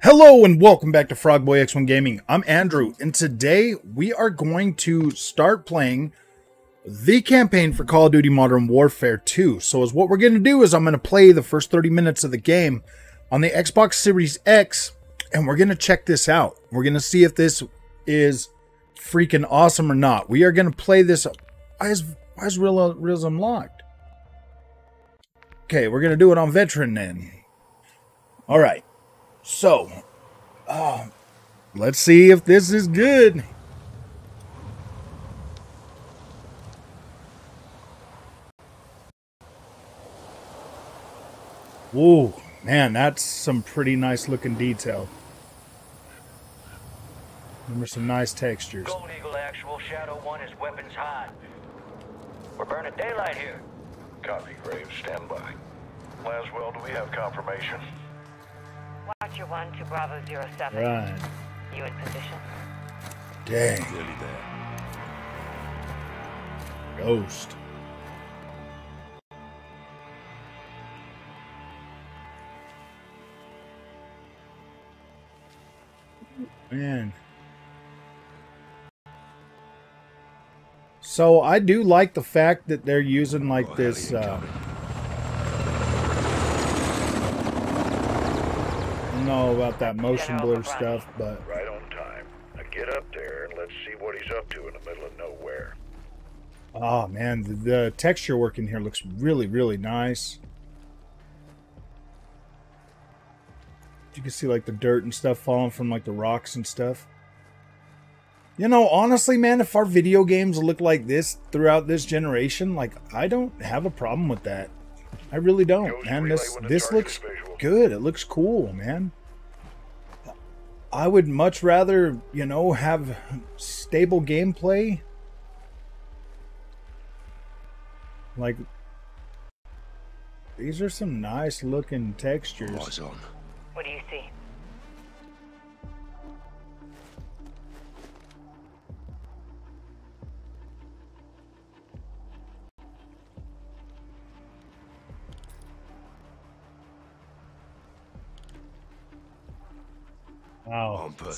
Hello and welcome back to Frogboy X1 Gaming. I'm Andrew, and today we are going to start playing the campaign for Call of Duty Modern Warfare 2. So, as what we're going to do is I'm going to play the first 30 minutes of the game on the Xbox Series X, and we're going to check this out. We're going to see if this is freaking awesome or not. We are going to play this. Why is why is Real Realism locked? Okay, we're going to do it on Veteran then. All right. So, uh, let's see if this is good. Ooh, man, that's some pretty nice looking detail. Remember some nice textures. Gold Eagle Actual Shadow 1 is weapons hot. We're burning daylight here. Copy, Graves. Stand by. Laswell, do we have confirmation? Watcher 1 to Bravo 07. Right. You in position? Dang. Nearly there. Ghost. Man. So I do like the fact that they're using like Oh, this hell, uh incoming. I don't know about that motion blur stuff, but Right on time. Now get up there and let's see what he's up to in the middle of nowhere. oh man, the, the texture work in here looks really, really nice. You can see like the dirt and stuff falling from like the rocks and stuff. You know, honestly, man, if our video games look like this throughout this generation, like I don't have a problem with that. I really don't, Ghost man. This this looks good. It looks cool, man. I would much rather, you know, have stable gameplay. Like these are some nice looking textures. Eyes on.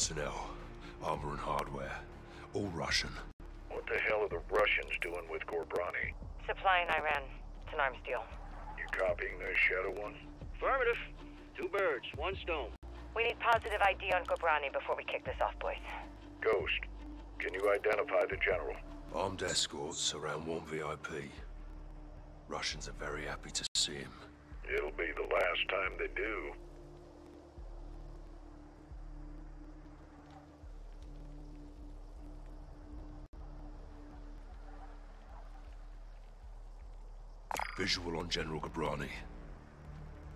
Personnel, armor and hardware, all Russian. What the hell are the Russians doing with Ghorbrani? Supplying Iran. It's an arms deal. You copying the Shadow One? Affirmative. Two birds, one stone. We need positive ID on Ghorbrani before we kick this off, boys. Ghost, can you identify the general? Armed escorts around one VIP. Russians are very happy to see him. It'll be the last time they do. Visual on General Ghorbrani.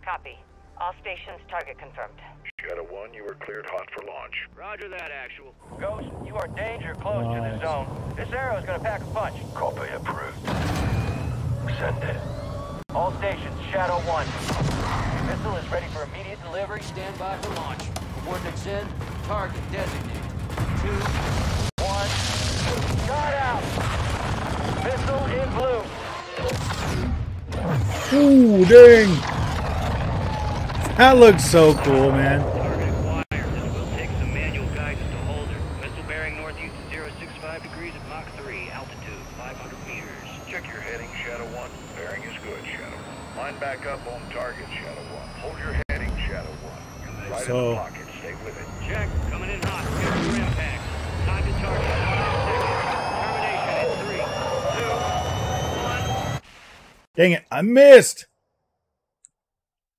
Copy. All stations target confirmed. Shadow One, you are cleared hot for launch. Roger that, Actual. Ghost, you are danger close to the zone. This arrow is gonna pack a punch. Copy approved. Send it. All stations, Shadow 1. Missile is ready for immediate delivery. Stand by for launch. Coordinates in. Target designated. Two, one. Shot out! Missile in blue. Ooh, dang. That looks so cool, man. Target acquired. This will take some manual guidance to hold her. Missile bearing northeast 065 degrees at Mach 3, altitude 500 meters. Check your heading, Shadow One. Bearing is good, Shadow One. Line back up on target, Shadow One. Hold your heading, Shadow One. Right in So- the pocket. Stay with it. Check. Coming in hot. Ready for impact. Time to target. Five seconds. Termination in three, two, one. Dang it, I missed.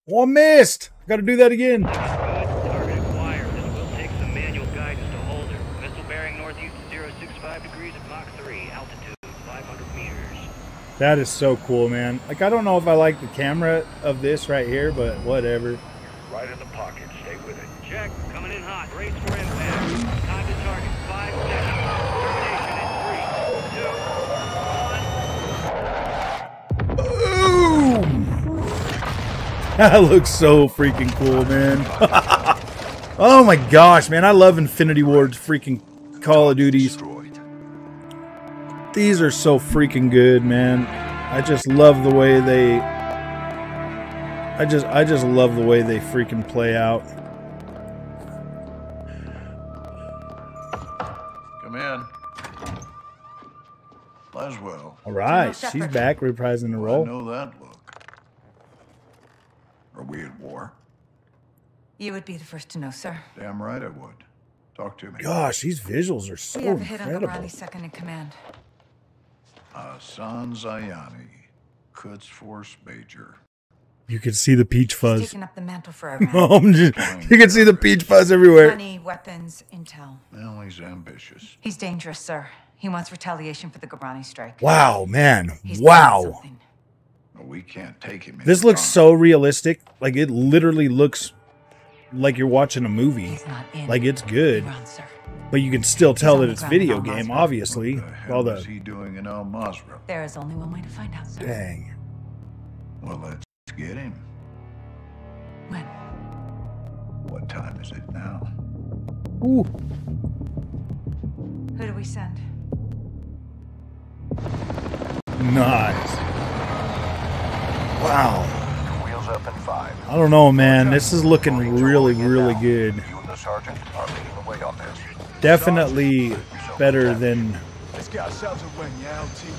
Oh, I missed. I gotta do that again. Good. Target acquired. This will take some manual guidance to hold her. Missile bearing northeast 065 degrees at Mach 3, altitude 500 meters. That is so cool, man. Like, I don't know if I like the camera of this right here, but whatever. Right in the pocket. Stay with it. Check. Coming in hot. Brace That looks so freaking cool, man. oh my gosh, man. I love Infinity Ward's freaking Call of Duties. These are so freaking good, man. I just love the way they... I just, I just love the way they freaking play out. Come in. Laswell. All right, she's back reprising the role. I know that are we at war? You would be the first to know, sir. Damn right I would. Talk to me. Gosh, these visuals are so we have a hit on incredible. Ghorbrani's second in command. Hassan Zyani, Quds Force Major. You can see the peach He's fuzz. taking up the mantle for our man. I'm just- you can see the peach fuzz everywhere. Money, weapons, intel. Well, he's ambitious. He's dangerous, sir. He wants retaliation for the Ghorbrani strike. Wow, man. He's planning Wow. Something. But we can't take him. This looks so realistic. Like it literally looks like you're watching a movie. He's not in. Like it's good, Iran, but you can still tell that it's video game, obviously. What the hell All is the he doing in Al Mazrah? There is only one way to find out, sir. dang. Well, let's get him. When? What time is it now? Ooh. Who do we send? Nice. Wow. Wheels up in five. I don't know, man. This is looking really, really good. You and the sergeant are leading the way on this. Definitely better than. Let's get ourselves a win, yeah, old team.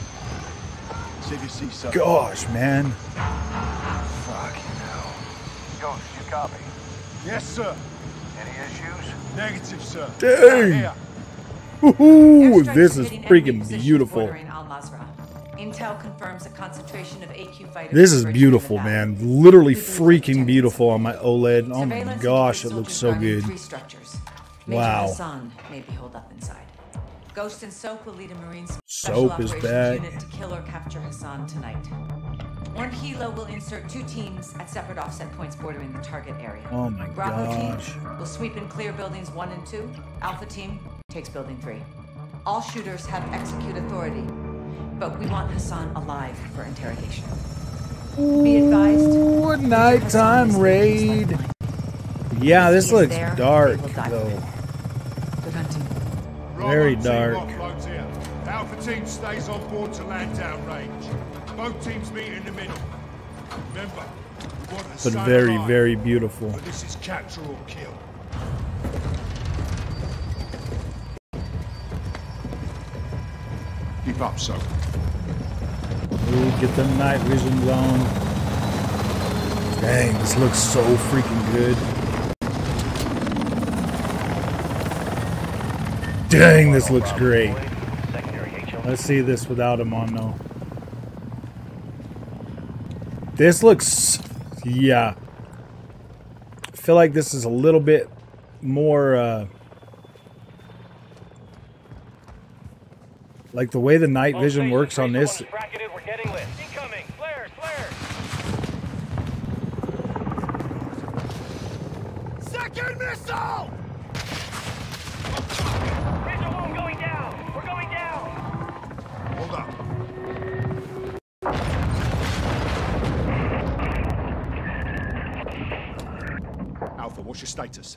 See if you see. Gosh, man. Fucking hell. Ghost, you copy? Yes, sir. Any issues? Negative, sir. Dang. Here. Woohoo! This is hitting enemy freaking positions beautiful. Bordering Al Mazrah. Intel confirms a concentration of AQ fighters. This is beautiful, man. Literally freaking beautiful on my OLED. Oh my gosh, it looks so good. Three structures. Major Wow. Hassan may up inside. Ghost and Soap will lead a Marine Soap special is operations back. unit to kill or capture Hassan tonight. One helo will insert two teams at separate offset points bordering the target area. Oh my Bravo gosh. team will sweep and clear buildings one and two. Alpha team takes building three. All shooters have execute authority, but we want Hassan alive for interrogation. Be advised. Ooh, Hassan nighttime raid. Yeah, this looks there, dark they will die though. Good hunting. Very dark. Team offloads here. Alpha team stays on board to land down range. Both teams meet in the middle. Remember, we want But very, alive, very beautiful. But this is capture or kill. Keep up, so. Ooh, get the night visions on. Dang, this looks so freaking good. Dang, this looks great. Let's see this without him on though. This looks, yeah. I feel like this is a little bit more, uh, like the way the night vision works on this. Bracketed, we're getting lit. Incoming! Flares, flares! Second missile! Visual one going down! We're going down! Hold up. Alpha, what's your status?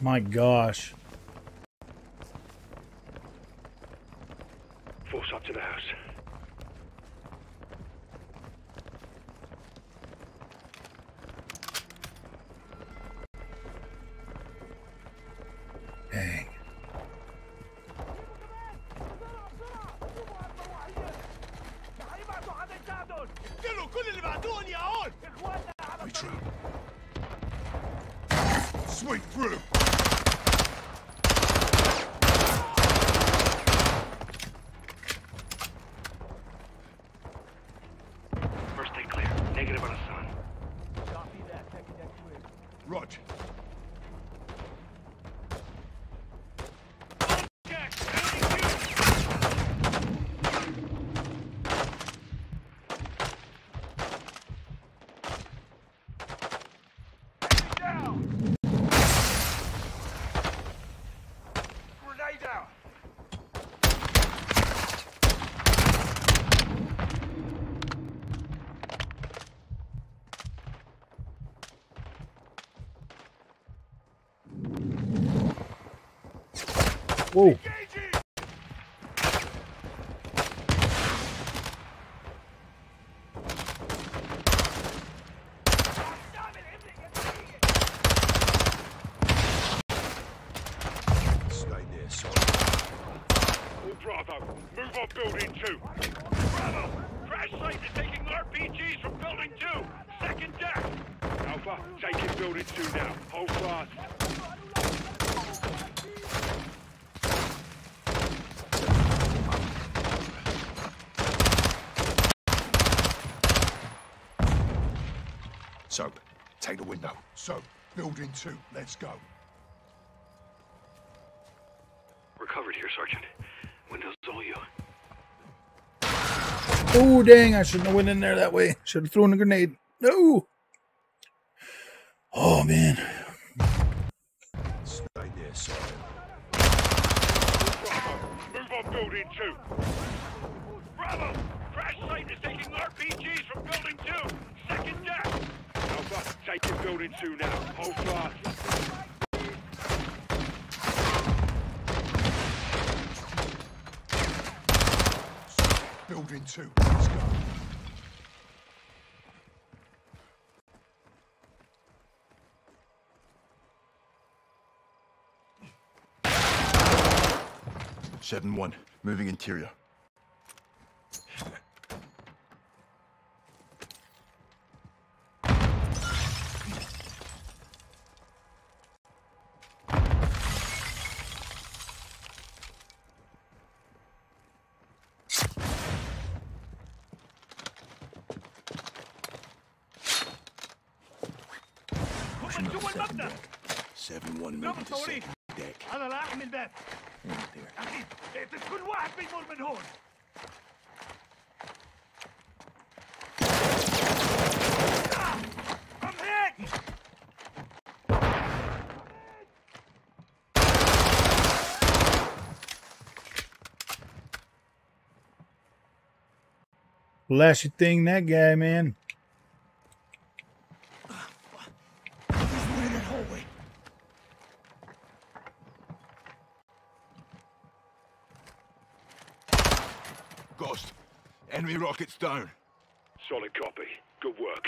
My gosh. Force up to the house. Dang. Retro. Sweep through. First take clear. Negative on Hassan. Roger. Jack, enemy two! Whoa. Stay there, son. Oh, All Bravo, move on building two. Bravo, crash site is taking RPGs from building two. Second deck. Alpha, taking building two now. Hold fast. Soap, take the window. So, building two, let's go. We're covered here, Sergeant. Windows all you. Oh, dang. I shouldn't have went in there that way. Should have thrown a grenade. No. Oh, man. Stay there, son. Bravo, move on building two. Bravo, crash site is taking RPGs from building two. Second deck. Alpha, taking building two now. Hold fast. Building two, let's go. Seven one, moving interior. Flashy thing, that guy, man. Ghost, enemy rockets down. Solid copy. Good work.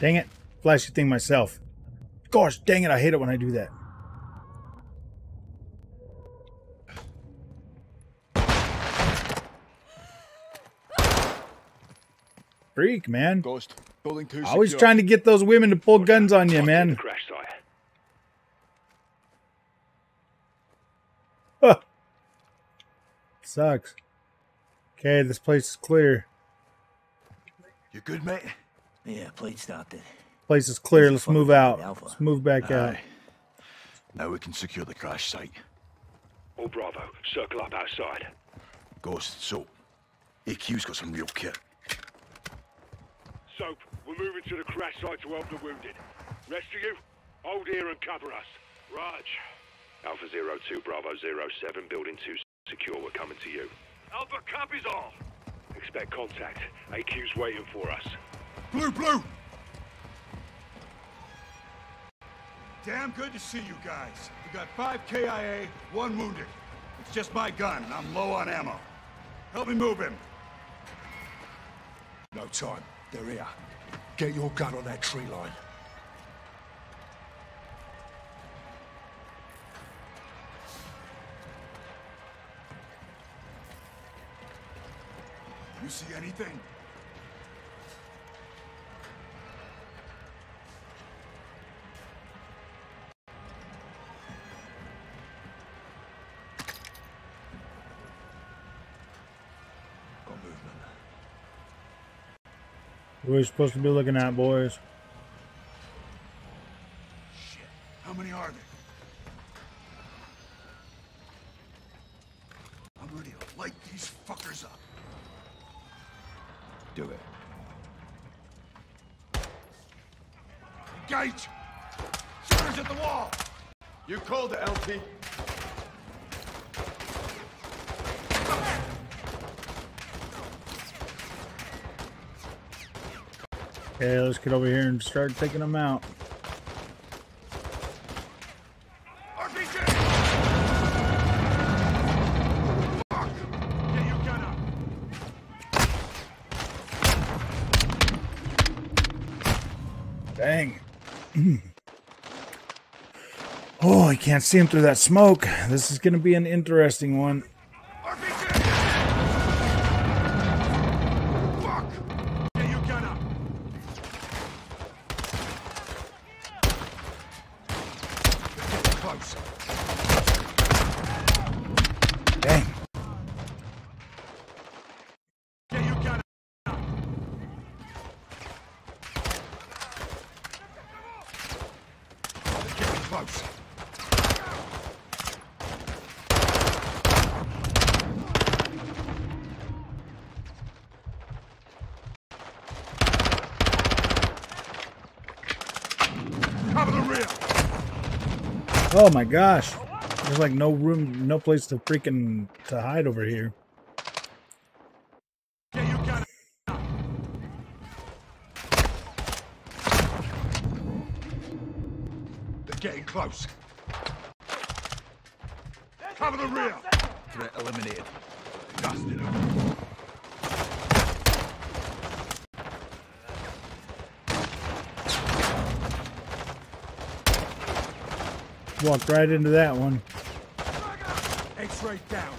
Dang it. Flashy thing myself. Gosh, dang it. I hate it when I do that. Freak, man. Ghost, building two Always trying to get those women to pull guns on you, man. Crash site. Huh. Sucks. Okay, this place is clear. You good, mate? Yeah, plate stopped it. Place is clear. Let's move out. Alpha? Let's move back out. Aye. Now we can secure the crash site. All Bravo, circle up outside. Ghost, so AQ's got some real kit. Soap, we're moving to the crash site to help the wounded. Rest of you, hold here and cover us. Raj. Alpha Zero Two Bravo Zero Seven, Building 2 secure, we're coming to you. Alpha copies all. Expect contact. AQ's waiting for us. Blue, blue! Damn good to see you guys. We got five KIA, one wounded. It's just my gun, and I'm low on ammo. Help me move him. No time. They're here. Get your gun on that tree line. You see anything? Got movement. What are we supposed to be looking at, boys? Shit. How many are there? I'm ready to light these fuckers up. Do it. Engage! Shooters at the wall! You called it, LT. Okay, let's get over here and start taking them out. Dang. oh, I can't see him through that smoke. This is going to be an interesting one. Dang. Close. Cover the rear. Oh my gosh. There's like no room, no place to freaking to hide over here. They're getting close. Cover the rear. Threat eliminated. Dusted them. Walked right into that one. X-ray down.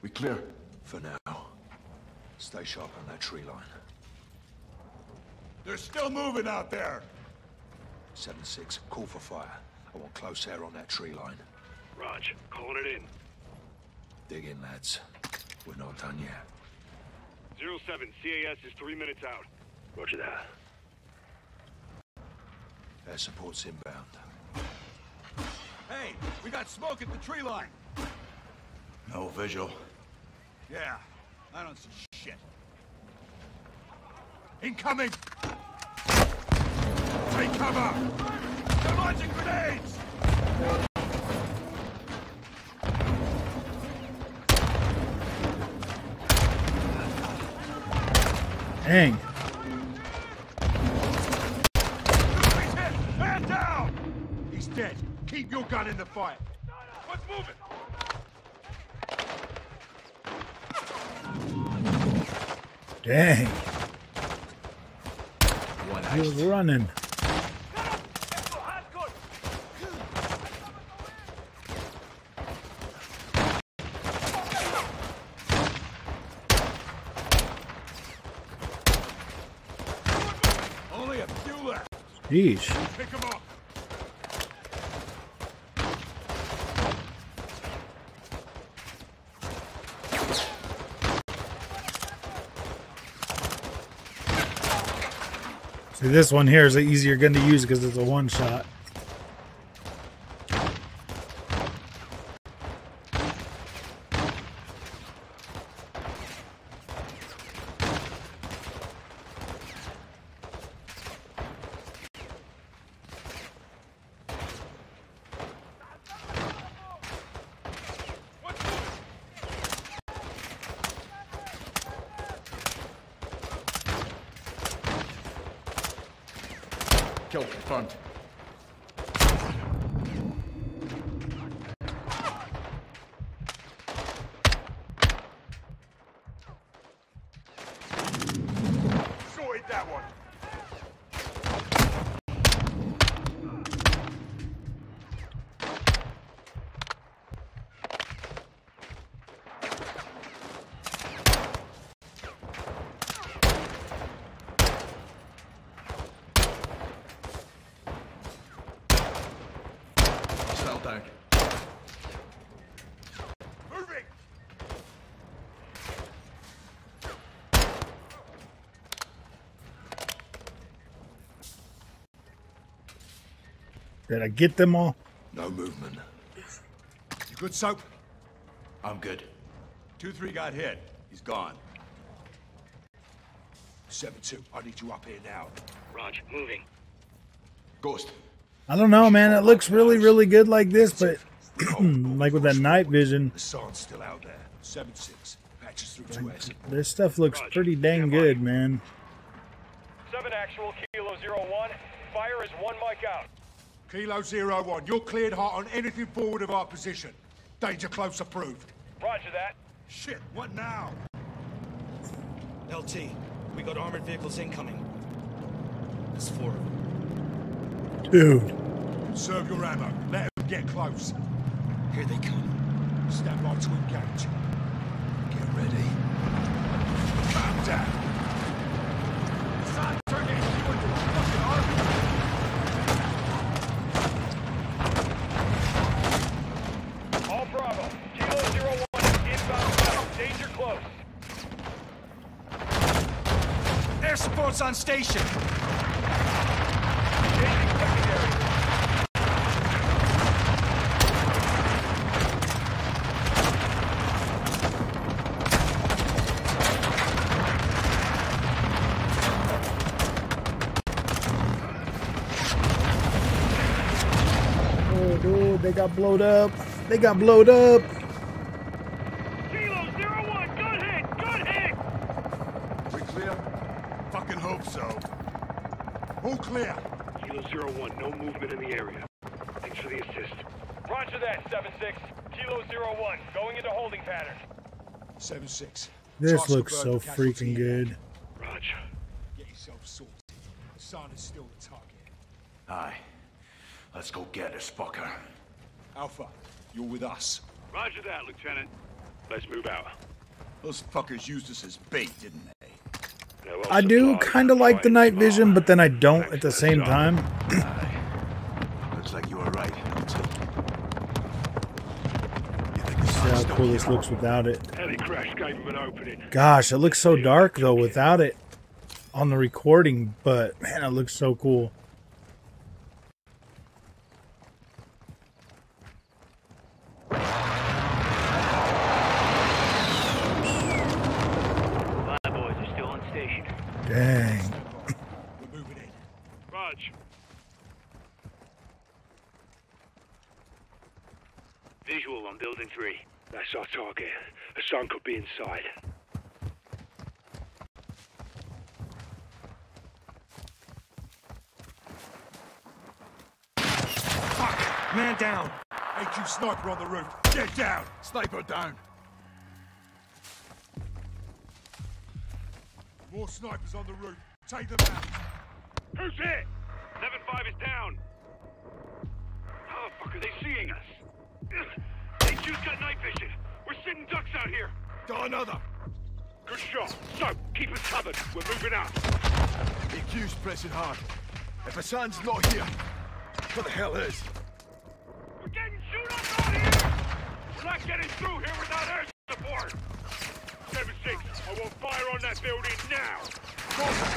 We clear? For now. Stay sharp on that tree line. They're still moving out there. 7-6, call for fire. I want close air on that tree line. Raj, calling it in. Dig in, lads. We're not done yet. Zero 07, CAS is three minutes out. Roger that. Air support's inbound. Hey, we got smoke at the tree line. No visual. Yeah, I don't see shit. Incoming! Take cover! They're launching grenades! Dang. He's hit! Man down! He's dead. Keep your gun in the fire. What's moving? Dang. He was running. Only a few left. Jeez. Pick him up. See, this one here is an easier gun to use because it's a one shot. That one. Did I get them all? No movement. You good, Soap? I'm good. 2-3 got hit. He's gone. 7-2, I need you up here now. Raj, moving. Ghost, I don't know, man. It looks really, really good like this, but like with that night vision, Hassan's still out there. 7-6, patches through to S. this stuff looks pretty dang good, man. 7 actual, Kilo Zero One. Fire is one mic out. Kilo Zero One, you're cleared hot on anything forward of our position. Danger close approved. Roger that. Shit, what now? LT, we got armored vehicles incoming. There's four of them. Dude, Conserve your ammo. Let them get close. Here they come. Stand by to engage. Get ready. Calm down. Son, turn in. You went to a fucking army. All Bravo. Kilo Zero One is inbound south. Danger close. Air support's on station. Oh, dude, they got blowed up. They got blowed up. Kilo Zero One, good hit, good hit. We clear? Fucking hope so. All clear. Kilo Zero One, no movement in the area. Thanks for the assist. Roger that, 7-6. Kilo Zero One, going into holding pattern. 7-6. This Charles looks so freaking in good. Roger. Get yourself sorted. Hassan is still the target. Aye. Let's go get this fucker. Alpha, you're with us. Roger that, Lieutenant. Let's move out. Those fuckers used us as bait, didn't they? I do kind of like the night vision, but then I don't at the same time. Looks like you were right, LT. You think the See sun's how still cool this looks without it. Heli crash gave him an opening. Gosh, it looks so dark though without it on the recording, but man, it looks so cool. My boys are still on station. Dang. We're moving in. Raj, Visual on building three. That's our target. Hassan could be inside. Fuck! Man down. AQ sniper on the roof. Get down. Sniper down. More snipers on the roof. Take them out. Who's hit? 7-5 is down. How the fuck are they seeing us? Just got night vision. We're sitting ducks out here. Got another. Good shot. So, keep us covered. We're moving out. AQ's pressing hard. If Hassan's not here, what the hell is? We're getting shoot up out here! We're not getting through here without air support! 7-6, I want fire on that building now!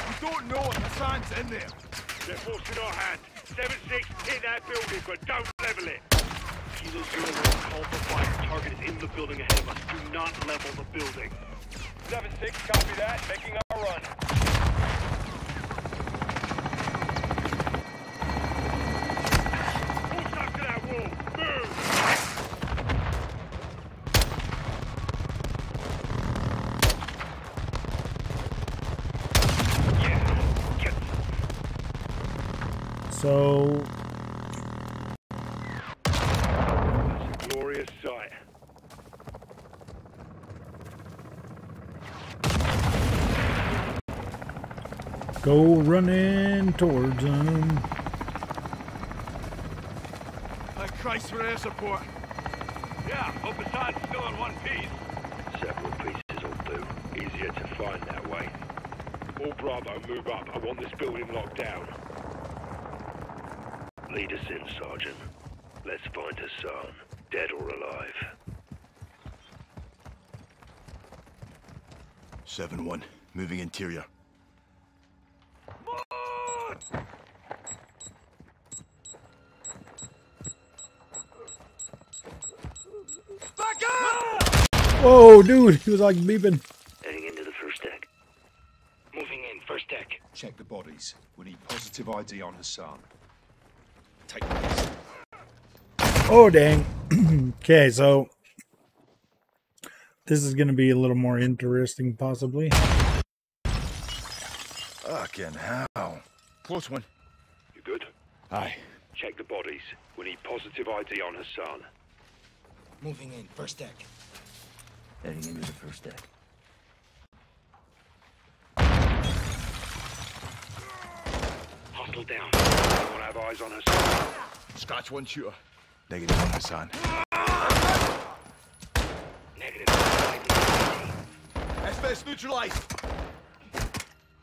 We don't know if Hassan's in there. They're forcing our hand. 7-6, hit that building, but don't level it! Kilo Zero One, call for fire. Target is in the building ahead of us. Do not level the building. 7-6, copy that. Making our run. Pull stuff to that wall. Move! Yeah, get So Glorious sight. Go running towards them. Thank Christ for air support. Yeah, hope Hassan's still in one piece. Several pieces will do. Easier to find that way. All Bravo, move up. I want this building locked down. Lead us in, Sergeant. Let's find Hassan, dead or alive. 7-1, moving interior. Whoa, dude, he was like beeping. Heading into the first deck. Moving in, first deck. Check the bodies. We need positive ID on Hassan. Take this. Oh, dang. okay, so this is going to be a little more interesting, possibly. Fucking hell. Close one. You good? Aye. Check the bodies. We need positive ID on Hassan. Moving in, first deck. Heading into the first deck. Hostile down. Anyone have eyes on Hassan? Scratch one shooter. Negative on Hassan. Negative. SBS neutralized.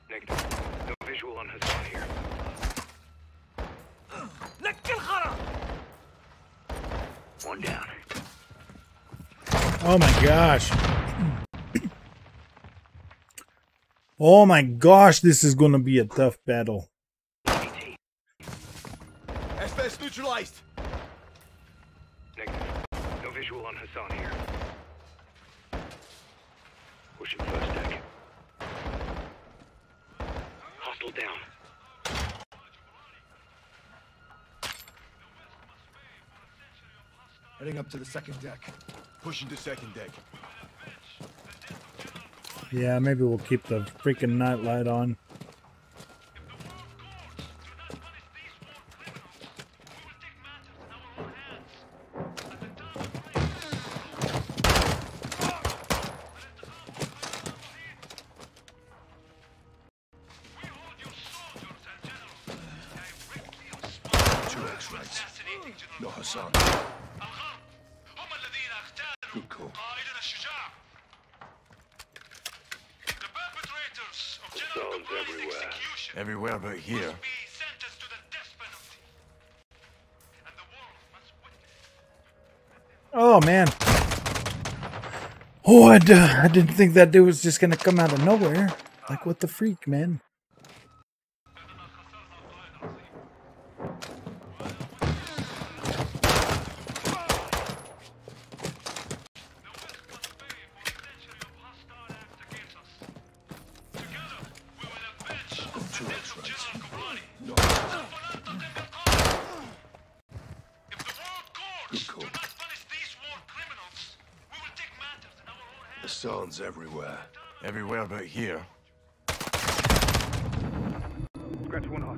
Negative. No visual on Hassan here. One down. Oh my gosh. Oh my gosh, this is to be a tough battle. Neutralized. Negative. No visual on Hassan here. Pushing first deck. Hostile down. Heading up to the second deck. Pushing to second deck. Yeah, maybe we'll keep the freaking nightlight on. Two X-rays. No Hassan. Everywhere but here. Oh man. Oh, I, d- I didn't think that dude was just gonna come out of nowhere. Like what the freak, man? Hassan's everywhere. Everywhere but here. Scratch one.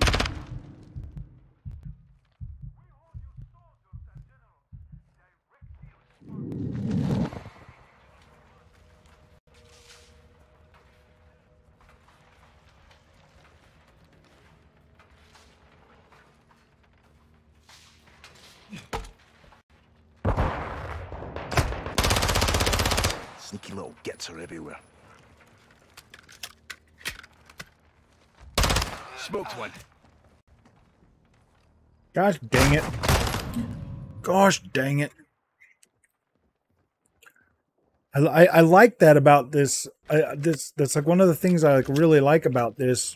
Sneaky little gets are everywhere. Smoked one. Gosh dang it. Gosh dang it. I, I, I like that about this. I, this that's like one of the things I like really like about this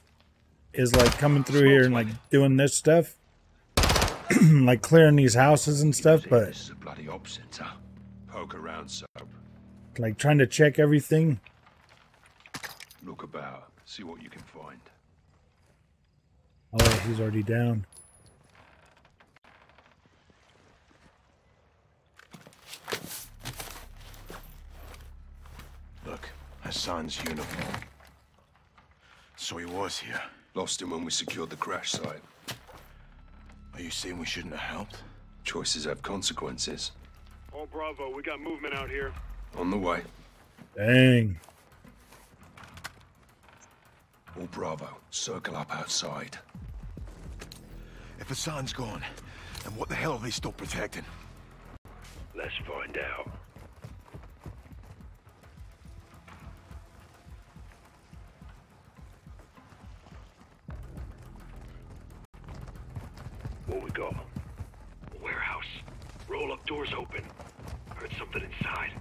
is like coming through here and like doing this stuff, like clearing these houses and stuff. But This is a bloody op center. Poke around, soap. Like trying to check everything. Look about. See what you can find. Oh, he's already down. Look, Hassan's uniform. So he was here. Lost him when we secured the crash site. Are you saying we shouldn't have helped? Choices have consequences. All Bravo, we got movement out here. On the way. Dang. All Bravo, circle up outside. If Hassan's gone, then what the hell are they still protecting? Let's find out. What we got? A warehouse. Roll up doors open. Heard something inside.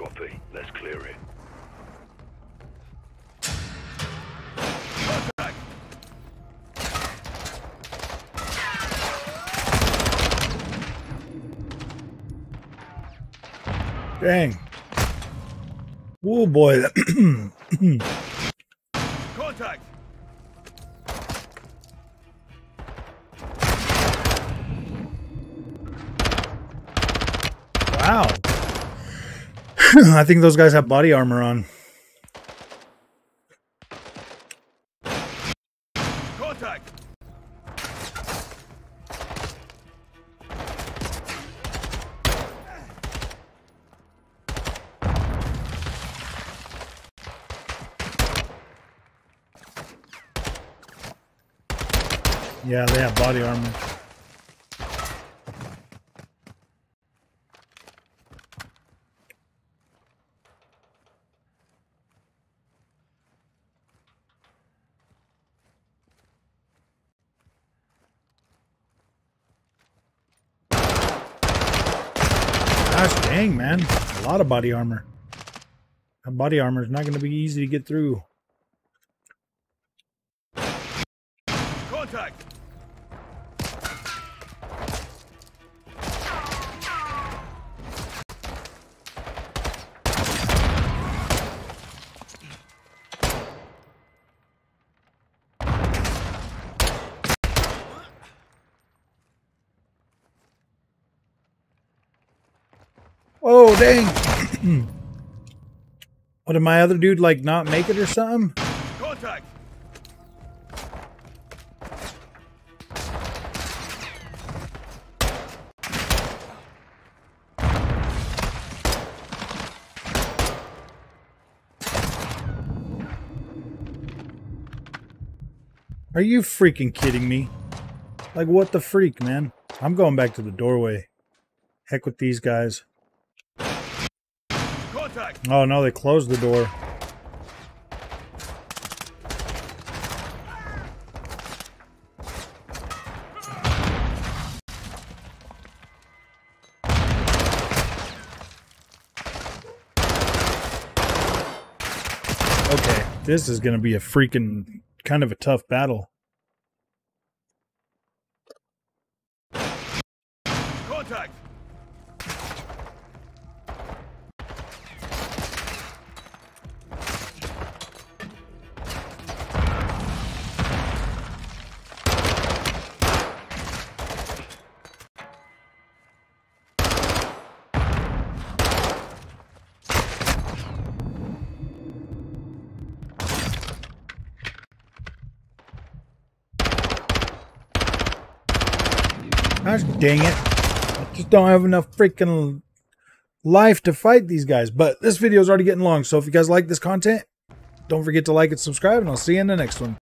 Copy. Let's clear it. Dang. Oh boy. I think those guys have body armor on. Contact! Yeah, they have body armor. Gosh dang, man. A lot of body armor. That body armor is not going to be easy to get through. Contact! Oh, dang. what, did my other dude, like, not make it or something? Contact! Are you freaking kidding me? Like, what the freak, man? I'm going back to the doorway. Heck with these guys. Oh, no, they closed the door. Okay, this is going to be a freaking kind of a tough battle. Dang it. I just don't have enough freaking life to fight these guys. But this video is already getting long, so if you guys like this content, don't forget to like and subscribe, and I'll see you in the next one.